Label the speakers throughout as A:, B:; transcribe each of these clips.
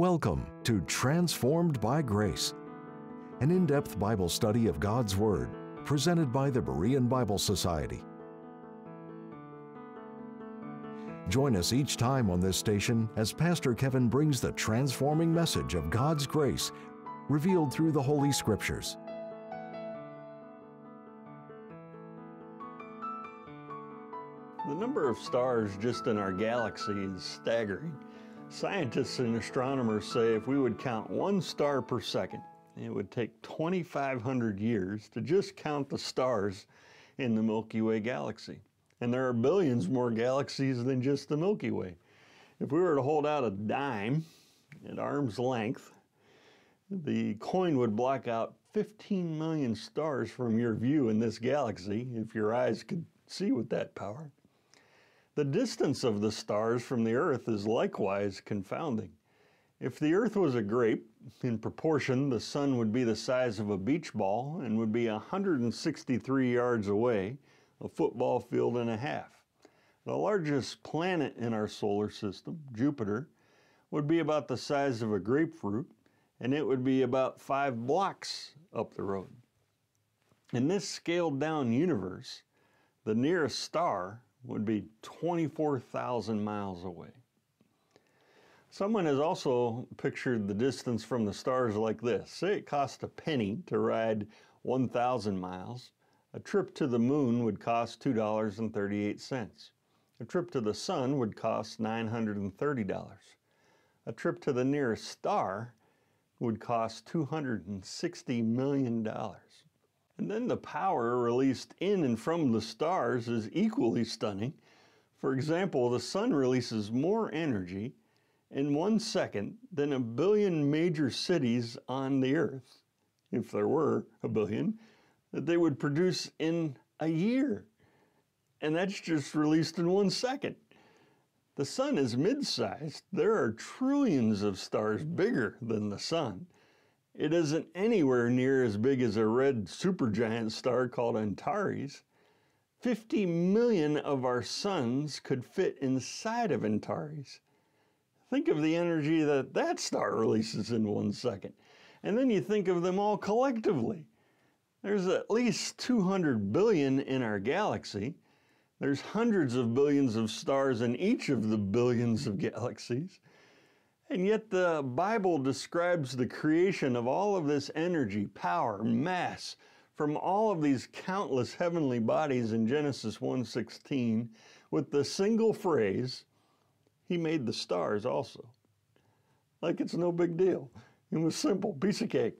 A: Welcome to Transformed by Grace, an in depth Bible study of God's Word presented by the Berean Bible Society. Join us each time on this station as Pastor Kevin brings the transforming message of God's grace revealed through the Holy Scriptures.
B: The number of stars just in our galaxy is staggering. Scientists and astronomers say if we would count one star per second, it would take 2,500 years to just count the stars in the Milky Way galaxy. And there are billions more galaxies than just the Milky Way. If we were to hold out a dime at arm's length, the coin would block out 15 million stars from your view in this galaxy if your eyes could see with that power. The distance of the stars from the Earth is likewise confounding. If the Earth was a grape, in proportion, the Sun would be the size of a beach ball and would be 163 yards away, a football field and a half. The largest planet in our solar system, Jupiter, would be about the size of a grapefruit, and it would be about five blocks up the road. In this scaled down universe, the nearest star would be 24,000 miles away. Someone has also pictured the distance from the stars like this. Say it cost a penny to ride 1,000 miles. A trip to the moon would cost $2.38. A trip to the sun would cost $930. A trip to the nearest star would cost $260 million. And then the power released in and from the stars is equally stunning. For example, the sun releases more energy in one second than a billion major cities on the earth, if there were a billion, that they would produce in a year. And that's just released in one second. The sun is mid sized. There are trillions of stars bigger than the sun. It isn't anywhere near as big as a red supergiant star called Antares. 50 million of our suns could fit inside of Antares. Think of the energy that that star releases in one second. And then you think of them all collectively. There's at least 200 billion in our galaxy. There's hundreds of billions of stars in each of the billions of galaxies. And yet the Bible describes the creation of all of this energy, power, mass from all of these countless heavenly bodies in Genesis 1:16 with the single phrase, he made the stars also. Like it's no big deal. It was simple, piece of cake.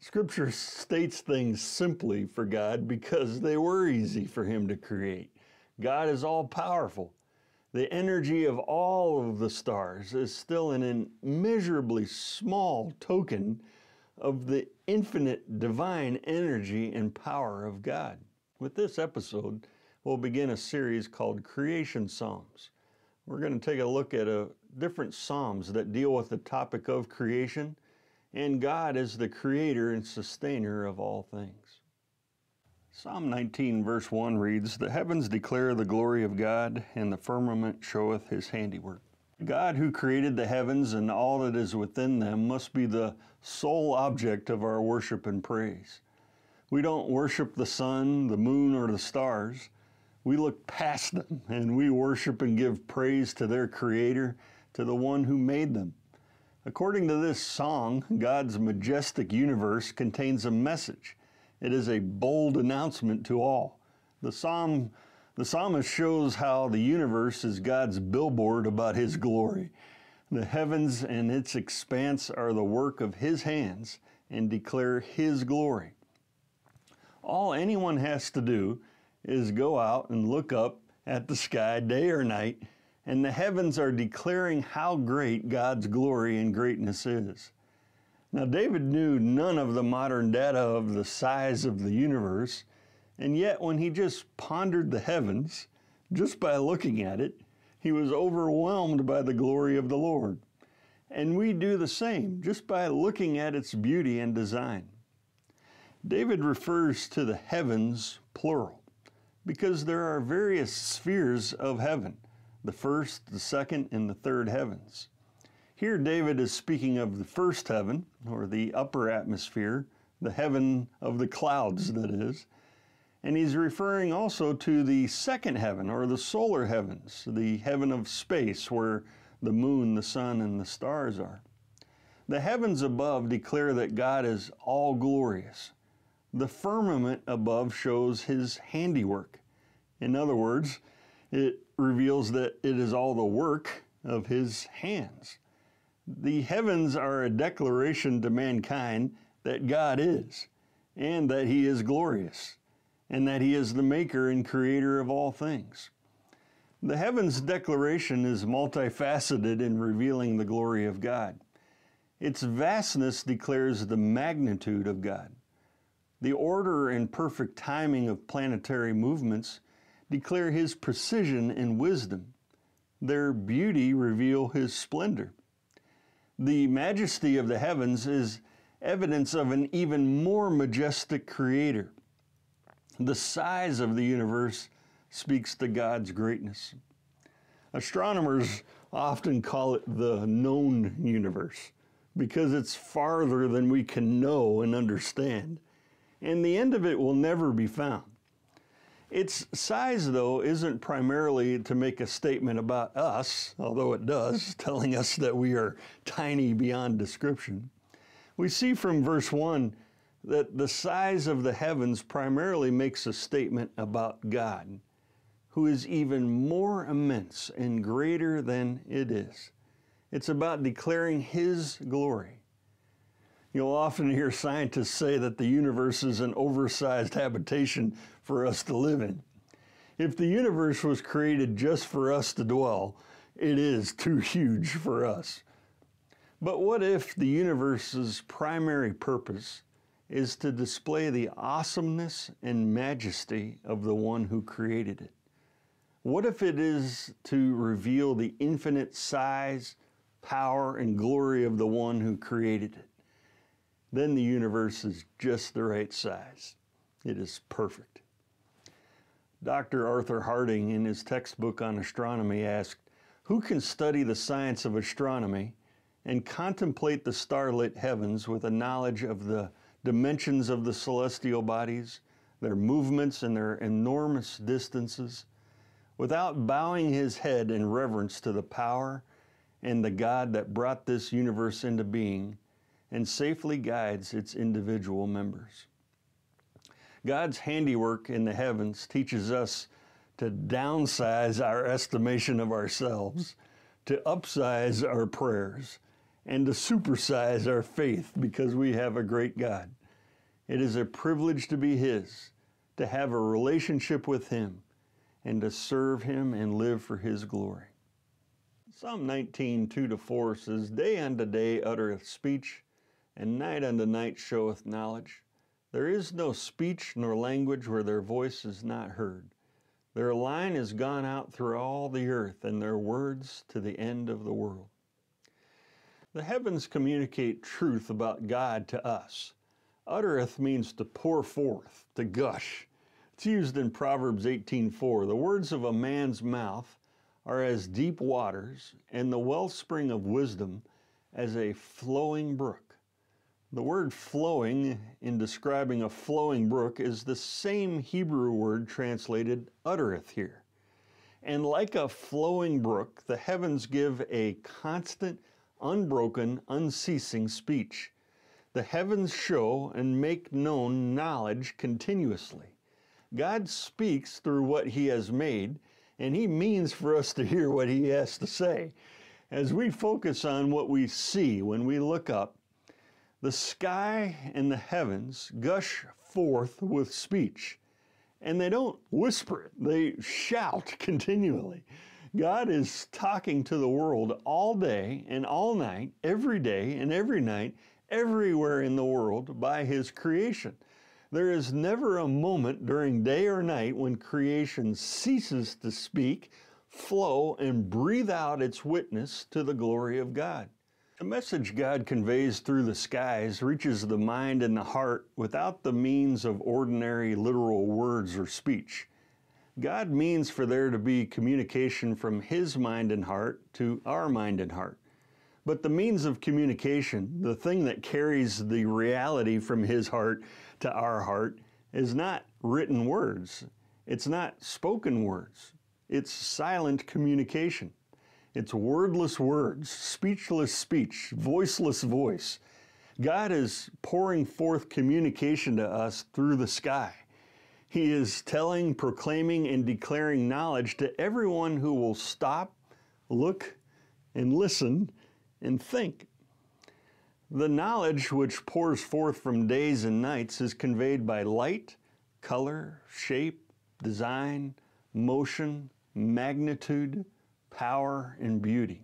B: Scripture states things simply for God because they were easy for him to create. God is all powerful. The energy of all of the stars is still an immeasurably small token of the infinite divine energy and power of God. With this episode, we'll begin a series called Creation Psalms. We're going to take a look at a, different Psalms that deal with the topic of creation and God as the creator and sustainer of all things. Psalm 19, verse 1 reads The heavens declare the glory of God, and the firmament showeth his handiwork. God, who created the heavens and all that is within them, must be the sole object of our worship and praise. We don't worship the sun, the moon, or the stars. We look past them and we worship and give praise to their Creator, to the one who made them. According to this song, God's majestic universe contains a message it is a bold announcement to all. The psalm the psalmist shows how the universe is God's billboard about his glory. The heavens and its expanse are the work of his hands and declare his glory. All anyone has to do is go out and look up at the sky day or night, and the heavens are declaring how great God's glory and greatness is. Now, David knew none of the modern data of the size of the universe, and yet when he just pondered the heavens, just by looking at it, he was overwhelmed by the glory of the Lord. And we do the same just by looking at its beauty and design. David refers to the heavens plural because there are various spheres of heaven the first, the second, and the third heavens. Here, David is speaking of the first heaven, or the upper atmosphere, the heaven of the clouds, that is. And he's referring also to the second heaven, or the solar heavens, the heaven of space, where the moon, the sun, and the stars are. The heavens above declare that God is all glorious. The firmament above shows his handiwork. In other words, it reveals that it is all the work of his hands. The heavens are a declaration to mankind that God is, and that he is glorious, and that he is the maker and creator of all things. The heavens declaration is multifaceted in revealing the glory of God. Its vastness declares the magnitude of God. The order and perfect timing of planetary movements declare his precision and wisdom. Their beauty reveal his splendor. The majesty of the heavens is evidence of an even more majestic creator. The size of the universe speaks to God's greatness. Astronomers often call it the known universe because it's farther than we can know and understand, and the end of it will never be found. Its size, though, isn't primarily to make a statement about us, although it does, telling us that we are tiny beyond description. We see from verse 1 that the size of the heavens primarily makes a statement about God, who is even more immense and greater than it is. It's about declaring His glory. You'll often hear scientists say that the universe is an oversized habitation for us to live in. If the universe was created just for us to dwell, it is too huge for us. But what if the universe's primary purpose is to display the awesomeness and majesty of the one who created it? What if it is to reveal the infinite size, power, and glory of the one who created it? then the universe is just the right size. It is perfect. Dr. Arthur Harding, in his textbook on astronomy, asked Who can study the science of astronomy and contemplate the starlit heavens with a knowledge of the dimensions of the celestial bodies, their movements, and their enormous distances, without bowing his head in reverence to the power and the God that brought this universe into being? and safely guides its individual members. God's handiwork in the heavens teaches us to downsize our estimation of ourselves, to upsize our prayers, and to supersize our faith because we have a great God. It is a privilege to be His, to have a relationship with Him, and to serve Him and live for His glory. Psalm 19, 2 to 4 says, Day unto day uttereth speech and night unto night showeth knowledge. There is no speech nor language where their voice is not heard. Their line is gone out through all the earth, and their words to the end of the world. The heavens communicate truth about God to us. Uttereth means to pour forth, to gush. It's used in Proverbs 18:4. The words of a man's mouth are as deep waters, and the wellspring of wisdom as a flowing brook. The word flowing in describing a flowing brook is the same Hebrew word translated uttereth here. And like a flowing brook, the heavens give a constant, unbroken, unceasing speech. The heavens show and make known knowledge continuously. God speaks through what He has made, and He means for us to hear what He has to say. As we focus on what we see when we look up, the sky and the heavens gush forth with speech, and they don't whisper it, they shout continually. God is talking to the world all day and all night, every day and every night, everywhere in the world by His creation. There is never a moment during day or night when creation ceases to speak, flow, and breathe out its witness to the glory of God. The message God conveys through the skies reaches the mind and the heart without the means of ordinary literal words or speech. God means for there to be communication from His mind and heart to our mind and heart. But the means of communication, the thing that carries the reality from His heart to our heart, is not written words. It's not spoken words. It's silent communication. It's wordless words, speechless speech, voiceless voice. God is pouring forth communication to us through the sky. He is telling, proclaiming, and declaring knowledge to everyone who will stop, look, and listen and think. The knowledge which pours forth from days and nights is conveyed by light, color, shape, design, motion, magnitude, power, and beauty.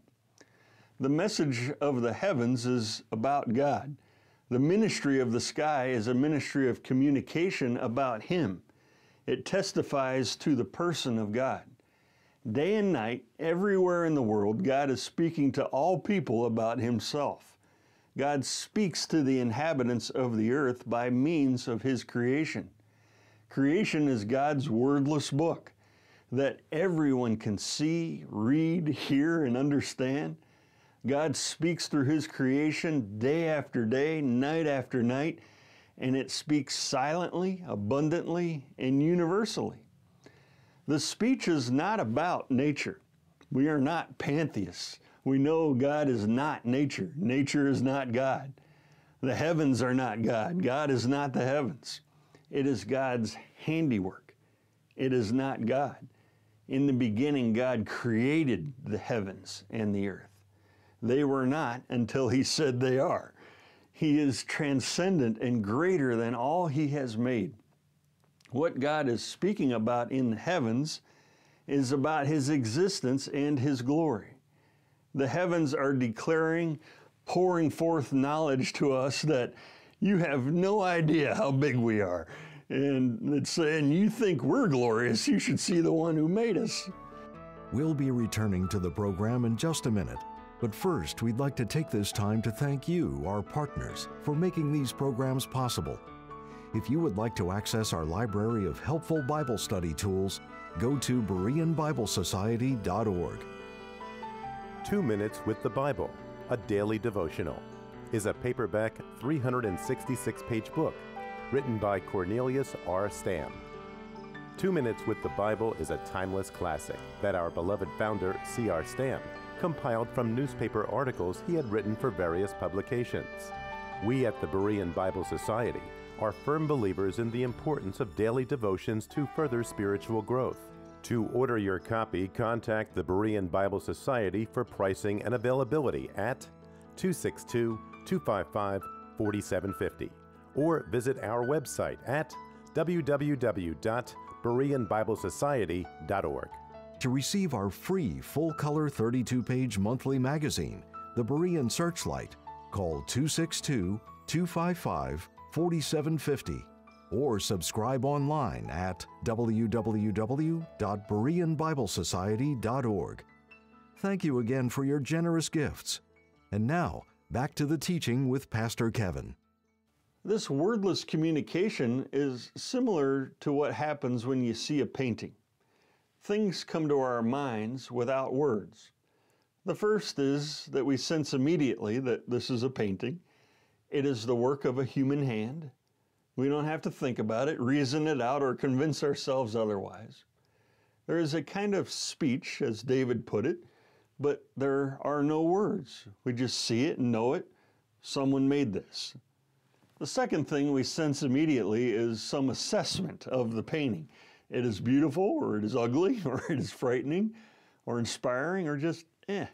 B: The message of the heavens is about God. The ministry of the sky is a ministry of communication about Him. It testifies to the person of God. Day and night, everywhere in the world, God is speaking to all people about Himself. God speaks to the inhabitants of the earth by means of His creation. Creation is God's wordless book that everyone can see, read, hear, and understand. God speaks through His creation day after day, night after night, and it speaks silently, abundantly, and universally. The speech is not about nature. We are not pantheists. We know God is not nature. Nature is not God. The heavens are not God. God is not the heavens. It is God's handiwork. It is not God. In the beginning, God created the heavens and the earth. They were not until He said they are. He is transcendent and greater than all He has made. What God is speaking about in the heavens is about His existence and His glory. The heavens are declaring, pouring forth knowledge to us that you have no idea how big we are. And it's saying, you think we're glorious, you should see the one who made us.
A: We'll be returning to the program in just a minute. But first, we'd like to take this time to thank you, our partners, for making these programs possible. If you would like to access our library of helpful Bible study tools, go to BereanBibleSociety.org.
C: Two Minutes with the Bible, a daily devotional, is a paperback 366 page book written by Cornelius R. Stam. Two Minutes with the Bible is a timeless classic that our beloved founder, C.R. Stam, compiled from newspaper articles he had written for various publications. We at the Berean Bible Society are firm believers in the importance of daily devotions to further spiritual growth. To order your copy, contact the Berean Bible Society for pricing and availability at 262 255 4750 or visit our website at www.bereanbiblesociety.org.
A: To receive our free full color 32 page monthly magazine, The Berean Searchlight, call 262 255 4750 or subscribe online at www.bereanbiblesociety.org. Thank you again for your generous gifts. And now, back to the teaching with Pastor Kevin.
B: This wordless communication is similar to what happens when you see a painting. Things come to our minds without words. The first is that we sense immediately that this is a painting. It is the work of a human hand. We don't have to think about it, reason it out, or convince ourselves otherwise. There is a kind of speech, as David put it, but there are no words. We just see it and know it. Someone made this. The second thing we sense immediately is some assessment of the painting. It is beautiful, or it is ugly, or it is frightening, or inspiring, or just eh.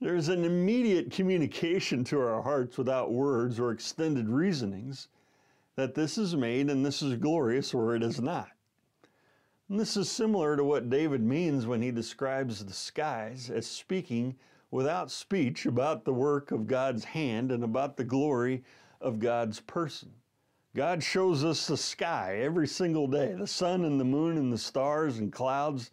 B: There's an immediate communication to our hearts without words or extended reasonings that this is made and this is glorious or it is not. And this is similar to what David means when he describes the skies as speaking without speech about the work of God's hand and about the glory of God's person. God shows us the sky every single day, the sun and the moon and the stars and clouds,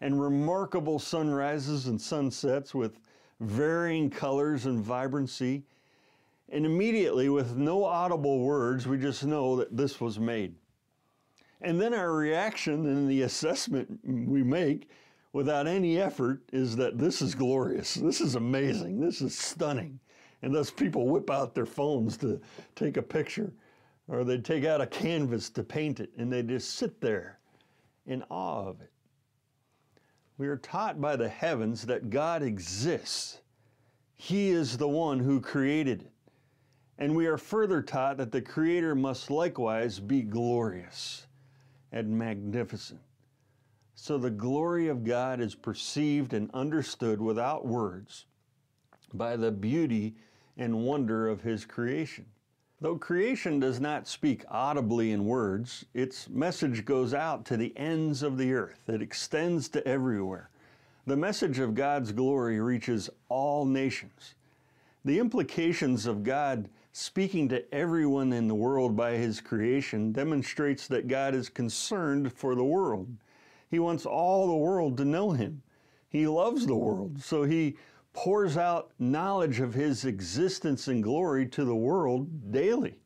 B: and remarkable sunrises and sunsets with varying colors and vibrancy. And immediately, with no audible words, we just know that this was made. And then our reaction and the assessment we make, without any effort is that this is glorious. This is amazing. This is stunning. And thus people whip out their phones to take a picture or they take out a canvas to paint it and they just sit there in awe of it. We are taught by the heavens that God exists. He is the one who created it. And we are further taught that the Creator must likewise be glorious and magnificent. So the glory of God is perceived and understood without words by the beauty and wonder of His creation. Though creation does not speak audibly in words, its message goes out to the ends of the earth. It extends to everywhere. The message of God's glory reaches all nations. The implications of God speaking to everyone in the world by His creation demonstrates that God is concerned for the world. He wants all the world to know Him. He loves the world, so He pours out knowledge of his existence and glory to the world daily.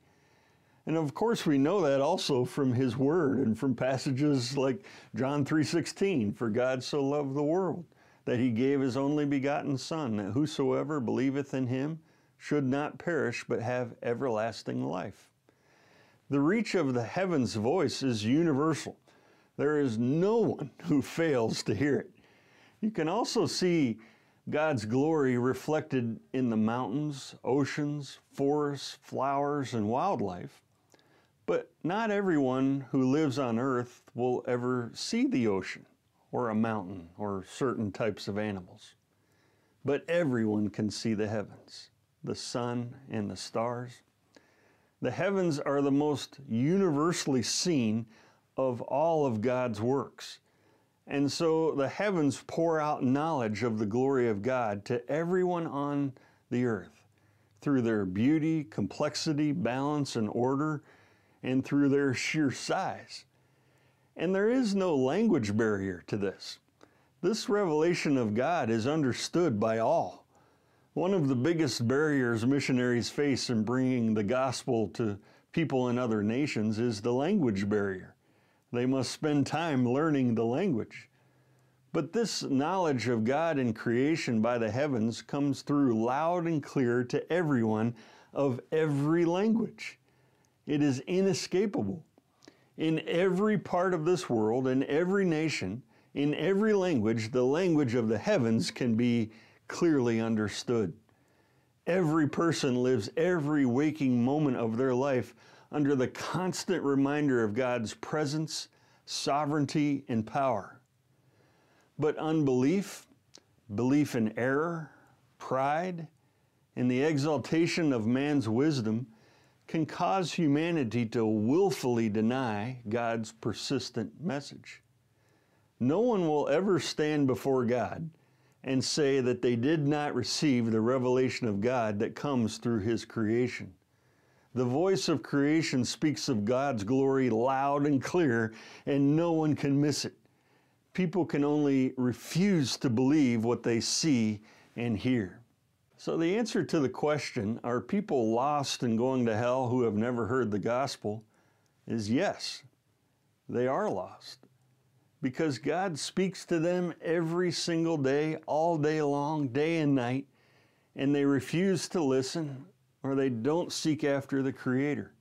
B: And of course we know that also from his word and from passages like John 3:16, for God so loved the world that he gave his only begotten son that whosoever believeth in him should not perish but have everlasting life. The reach of the heavens voice is universal. There is no one who fails to hear it. You can also see God's glory reflected in the mountains, oceans, forests, flowers, and wildlife. But not everyone who lives on earth will ever see the ocean or a mountain or certain types of animals. But everyone can see the heavens, the sun, and the stars. The heavens are the most universally seen of all of God's works. And so the heavens pour out knowledge of the glory of God to everyone on the earth through their beauty, complexity, balance, and order, and through their sheer size. And there is no language barrier to this. This revelation of God is understood by all. One of the biggest barriers missionaries face in bringing the gospel to people in other nations is the language barrier. They must spend time learning the language. But this knowledge of God and creation by the heavens comes through loud and clear to everyone of every language. It is inescapable. In every part of this world, in every nation, in every language, the language of the heavens can be clearly understood. Every person lives every waking moment of their life under the constant reminder of God's presence, sovereignty, and power. But unbelief, belief in error, pride, and the exaltation of man's wisdom can cause humanity to willfully deny God's persistent message. No one will ever stand before God and say that they did not receive the revelation of God that comes through His creation. The voice of creation speaks of God's glory loud and clear, and no one can miss it. People can only refuse to believe what they see and hear. So, the answer to the question, are people lost and going to hell who have never heard the gospel, is yes, they are lost. Because God speaks to them every single day, all day long, day and night, and they refuse to listen or they don't seek after the Creator.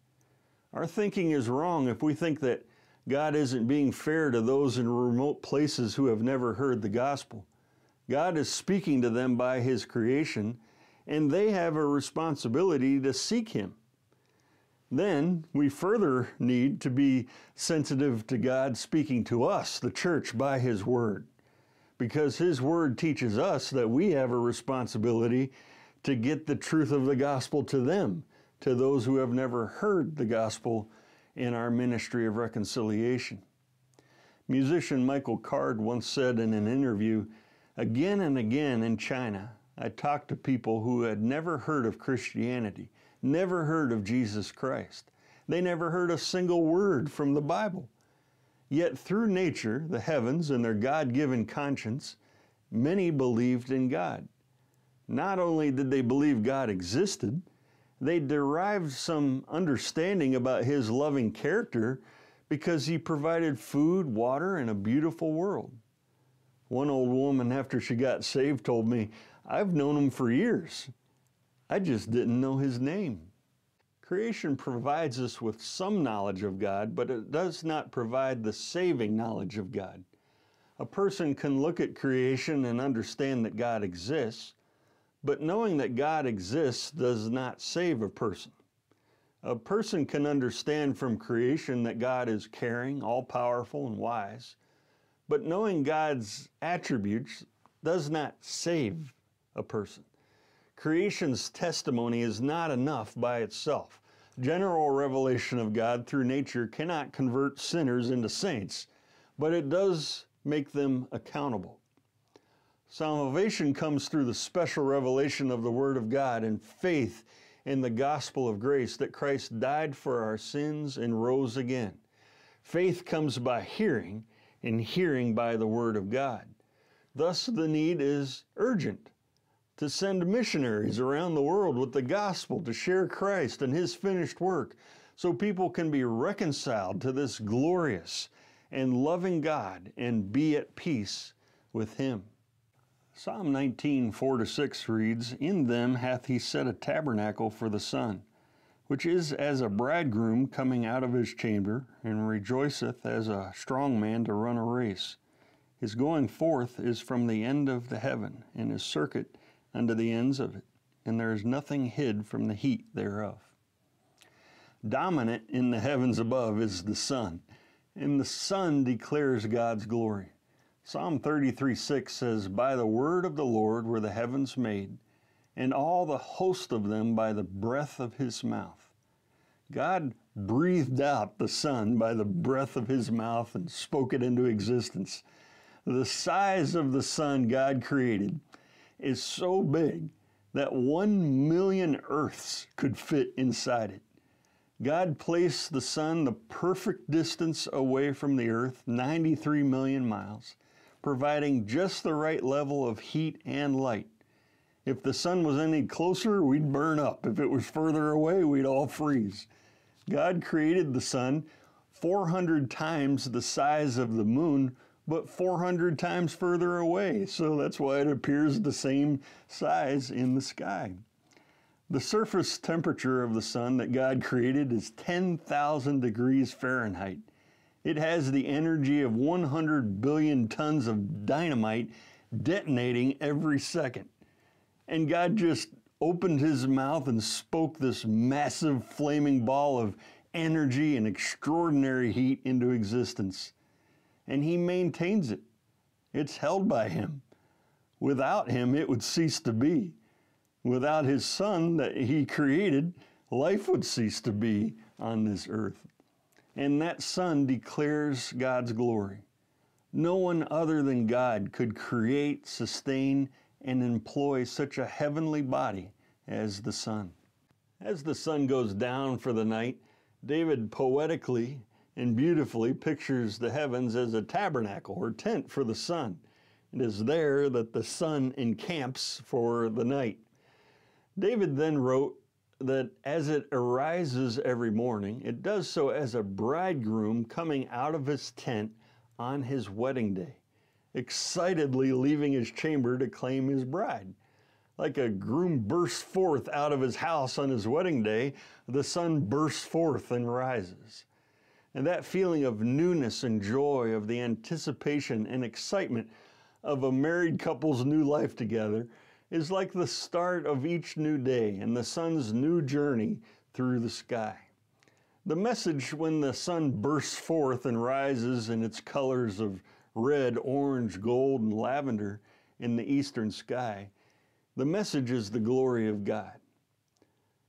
B: Our thinking is wrong if we think that God isn't being fair to those in remote places who have never heard the gospel. God is speaking to them by His creation, and they have a responsibility to seek Him. Then we further need to be sensitive to God speaking to us, the church, by His Word, because His Word teaches us that we have a responsibility to get the truth of the gospel to them, to those who have never heard the gospel in our ministry of reconciliation. Musician Michael Card once said in an interview, Again and again in China, I talked to people who had never heard of Christianity, never heard of Jesus Christ. They never heard a single word from the Bible. Yet through nature, the heavens, and their God given conscience, many believed in God. Not only did they believe God existed, they derived some understanding about His loving character because He provided food, water, and a beautiful world. One old woman, after she got saved, told me, I've known him for years. I just didn't know his name. Creation provides us with some knowledge of God, but it does not provide the saving knowledge of God. A person can look at creation and understand that God exists, but knowing that God exists does not save a person. A person can understand from creation that God is caring, all powerful, and wise, but knowing God's attributes does not save a person. Creation's testimony is not enough by itself. General revelation of God through nature cannot convert sinners into saints, but it does make them accountable. Salvation comes through the special revelation of the Word of God and faith in the gospel of grace that Christ died for our sins and rose again. Faith comes by hearing, and hearing by the Word of God. Thus, the need is urgent to send missionaries around the world with the gospel to share Christ and His finished work so people can be reconciled to this glorious and loving God and be at peace with Him. Psalm 19, 4 to 6 reads, In them hath he set a tabernacle for the sun, which is as a bridegroom coming out of his chamber, and rejoiceth as a strong man to run a race. His going forth is from the end of the heaven, and his circuit unto the ends of it, and there is nothing hid from the heat thereof. Dominant in the heavens above is the sun, and the sun declares God's glory. Psalm 33 6 says, By the word of the Lord were the heavens made, and all the host of them by the breath of his mouth. God breathed out the sun by the breath of his mouth and spoke it into existence. The size of the sun God created is so big that one million earths could fit inside it. God placed the sun the perfect distance away from the earth, 93 million miles providing just the right level of heat and light. If the sun was any closer, we'd burn up. If it was further away, we'd all freeze. God created the sun 400 times the size of the moon, but 400 times further away. So that's why it appears the same size in the sky. The surface temperature of the sun that God created is 10,000 degrees Fahrenheit. It has the energy of 100 billion tons of dynamite detonating every second. And God just opened his mouth and spoke this massive flaming ball of energy and extraordinary heat into existence. And he maintains it. It's held by him. Without him, it would cease to be. Without his sun that he created, life would cease to be on this earth and that sun declares God's glory. No one other than God could create, sustain, and employ such a heavenly body as the sun. As the sun goes down for the night, David poetically and beautifully pictures the heavens as a tabernacle or tent for the sun. It is there that the sun encamps for the night. David then wrote that as it arises every morning, it does so as a bridegroom coming out of his tent on his wedding day, excitedly leaving his chamber to claim his bride. Like a groom bursts forth out of his house on his wedding day, the sun bursts forth and rises. And that feeling of newness and joy, of the anticipation and excitement of a married couple's new life together, is like the start of each new day and the sun's new journey through the sky. The message when the sun bursts forth and rises in its colors of red, orange, gold, and lavender in the eastern sky, the message is the glory of God.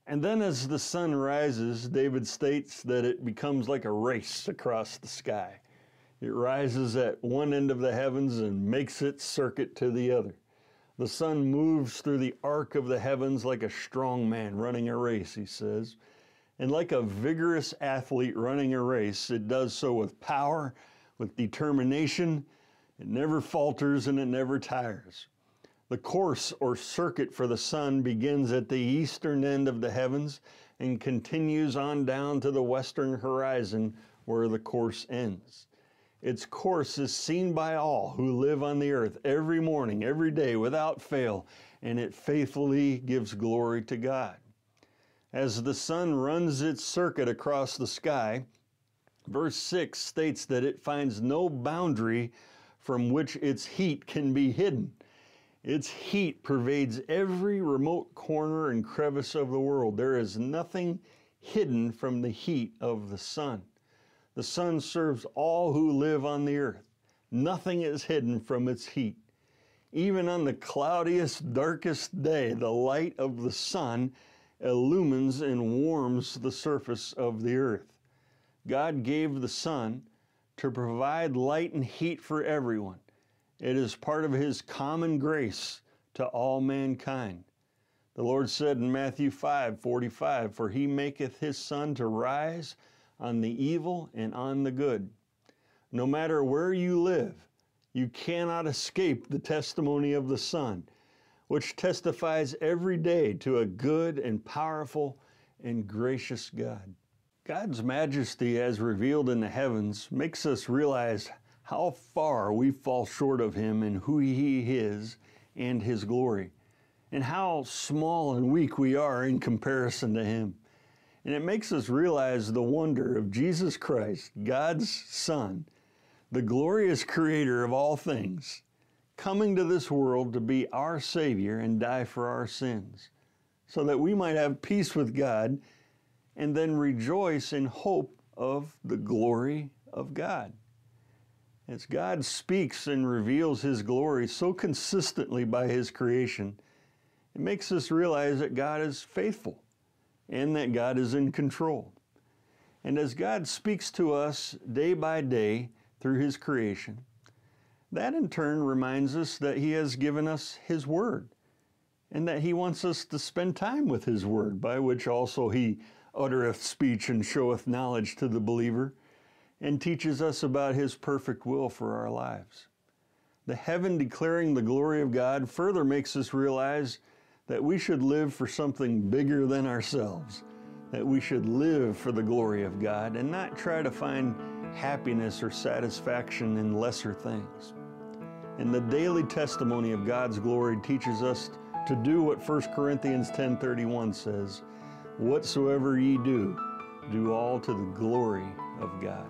B: And then as the sun rises, David states that it becomes like a race across the sky. It rises at one end of the heavens and makes its circuit to the other. The sun moves through the arc of the heavens like a strong man running a race, he says. And like a vigorous athlete running a race, it does so with power, with determination. It never falters and it never tires. The course or circuit for the sun begins at the eastern end of the heavens and continues on down to the western horizon where the course ends. Its course is seen by all who live on the earth every morning, every day, without fail, and it faithfully gives glory to God. As the sun runs its circuit across the sky, verse 6 states that it finds no boundary from which its heat can be hidden. Its heat pervades every remote corner and crevice of the world. There is nothing hidden from the heat of the sun. The sun serves all who live on the earth. Nothing is hidden from its heat. Even on the cloudiest, darkest day, the light of the sun illumines and warms the surface of the earth. God gave the sun to provide light and heat for everyone. It is part of His common grace to all mankind. The Lord said in Matthew 5 45, For He maketh His sun to rise on the evil and on the good. No matter where you live, you cannot escape the testimony of the sun, which testifies every day to a good and powerful and gracious God. God's majesty, as revealed in the heavens, makes us realize how far we fall short of Him and who He is and His glory, and how small and weak we are in comparison to Him. And it makes us realize the wonder of Jesus Christ, God's Son, the glorious Creator of all things, coming to this world to be our Savior and die for our sins, so that we might have peace with God and then rejoice in hope of the glory of God. As God speaks and reveals His glory so consistently by His creation, it makes us realize that God is faithful and that God is in control. And as God speaks to us day by day through His creation, that in turn reminds us that He has given us His Word and that He wants us to spend time with His Word, by which also He uttereth speech and showeth knowledge to the believer and teaches us about His perfect will for our lives. The heaven declaring the glory of God further makes us realize that we should live for something bigger than ourselves, that we should live for the glory of God and not try to find happiness or satisfaction in lesser things. And the daily testimony of God's glory teaches us to do what 1 Corinthians 10:31 says, whatsoever ye do, do all to the glory of God.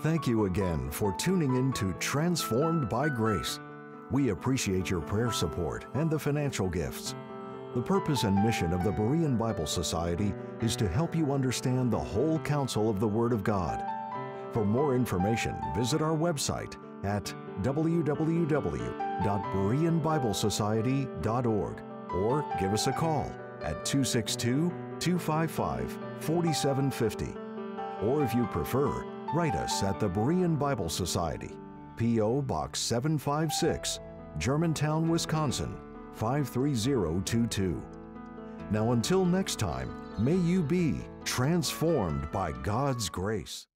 A: Thank you again for tuning in to Transformed by Grace. We appreciate your prayer support and the financial gifts. The purpose and mission of the Berean Bible Society is to help you understand the whole counsel of the Word of God. For more information, visit our website at www.bereanbiblesociety.org or give us a call at 262 255 4750. Or if you prefer, write us at the Berean Bible Society, P.O. Box 756, Germantown, Wisconsin 53022. Now, until next time, may you be transformed by God's grace.